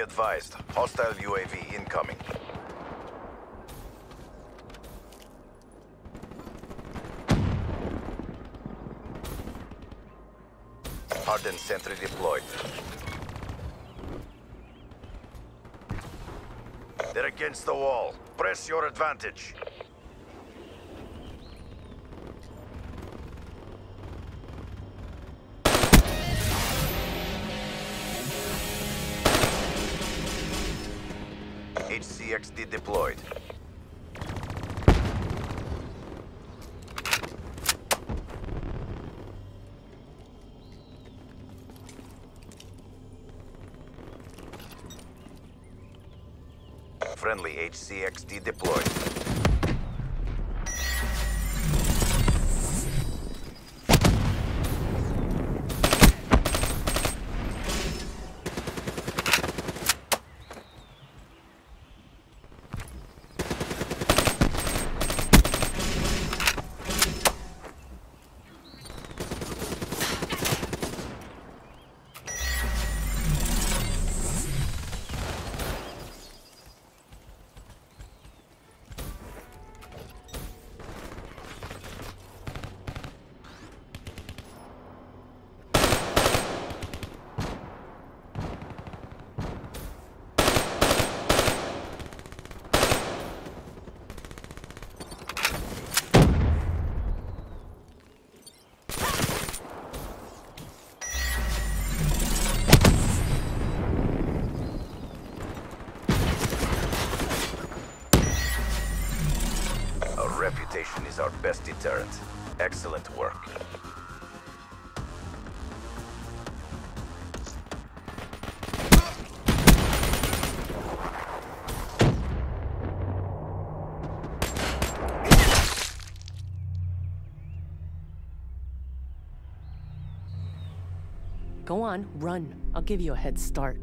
advised. Hostile UAV incoming. Hardened sentry deployed. They're against the wall. Press your advantage. HCXD deployed. Friendly HCXD deployed. Reputation is our best deterrent. Excellent work. Go on, run. I'll give you a head start.